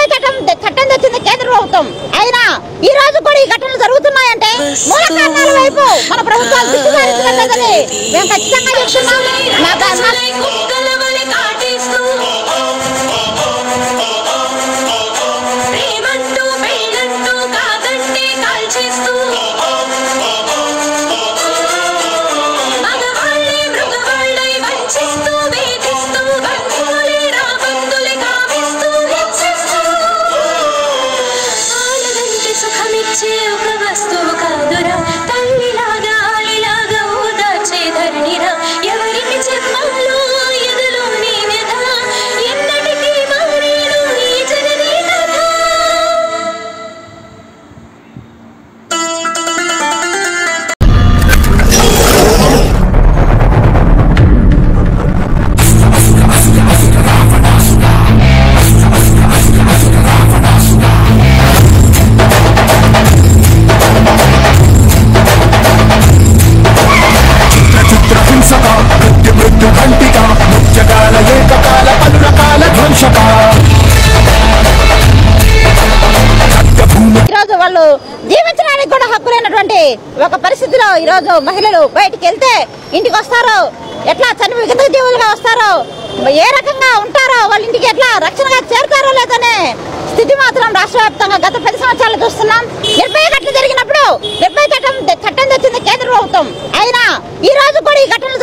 డెబ్బై చట్టం చట్టం తెచ్చింది కేంద్ర ప్రభుత్వం. అయినా ఈ రోజు కూడా ఈ ఘటనలు జరుగుతున్నాయంటే మూల కారణాల వైపు మన ప్రభుత్వాలు దిక్కుమారించలేదని మేము ఖచ్చితంగా చెప్తున్నాం. నా ఒక వస్తువు జీవించడానికి కూడా హక్కు లేనటువంటి ఒక పరిస్థితిలో ఈరోజు మహిళలు బయటికి వెళ్తే ఇంటికి వస్తారు ఎట్లా చని జీవులుగా వస్తారో ఏ రకంగా ఉంటారో వాళ్ళ ఇంటికి ఎట్లా రక్షణగా చేరుతారో లేదనే స్థితి మాత్రం రాష్ట్ర వ్యాప్తంగా గత పది సంవత్సరాలు చూస్తున్నాం. నిర్భయ ఘటన జరిగినప్పుడు నిర్భయ చట్టం చట్టం తెచ్చింది కేంద్ర ప్రభుత్వం. అయినా ఈ రోజు కూడా ఈ ఘటనలు